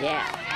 Yeah.